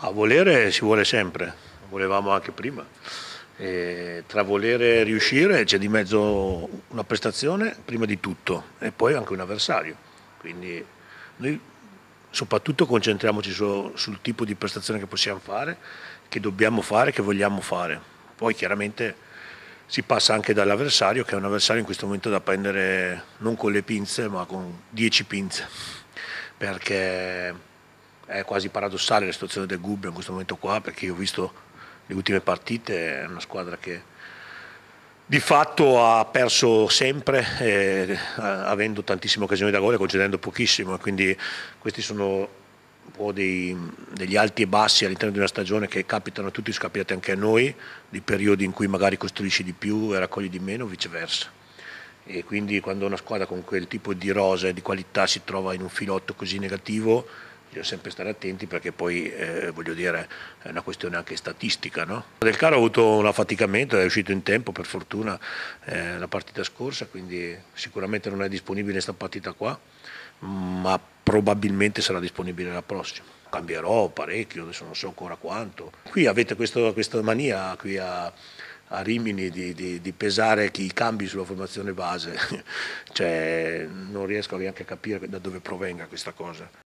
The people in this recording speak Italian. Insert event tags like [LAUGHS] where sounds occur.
A volere si vuole sempre, volevamo anche prima. E tra volere e riuscire c'è di mezzo una prestazione prima di tutto e poi anche un avversario. Quindi noi soprattutto concentriamoci su, sul tipo di prestazione che possiamo fare, che dobbiamo fare, che vogliamo fare. Poi chiaramente si passa anche dall'avversario che è un avversario in questo momento da prendere non con le pinze ma con 10 pinze perché è quasi paradossale la situazione del Gubbio in questo momento qua perché io ho visto le ultime partite, è una squadra che di fatto ha perso sempre eh, avendo tantissime occasioni da gol e concedendo pochissimo quindi questi sono un po' dei, degli alti e bassi all'interno di una stagione che capitano a tutti, scappiate anche a noi, di periodi in cui magari costruisci di più e raccogli di meno, viceversa. E quindi quando una squadra con quel tipo di rosa e di qualità si trova in un filotto così negativo, bisogna sempre stare attenti perché poi eh, voglio dire è una questione anche statistica. No? Del Caro ha avuto un affaticamento, è uscito in tempo per fortuna eh, la partita scorsa, quindi sicuramente non è disponibile questa partita qua, ma probabilmente sarà disponibile la prossima. Cambierò parecchio, adesso non so ancora quanto. Qui avete questo, questa mania qui a, a Rimini di, di, di, pesare i cambi sulla formazione base, [LAUGHS] cioè, non riesco neanche a capire da dove provenga questa cosa.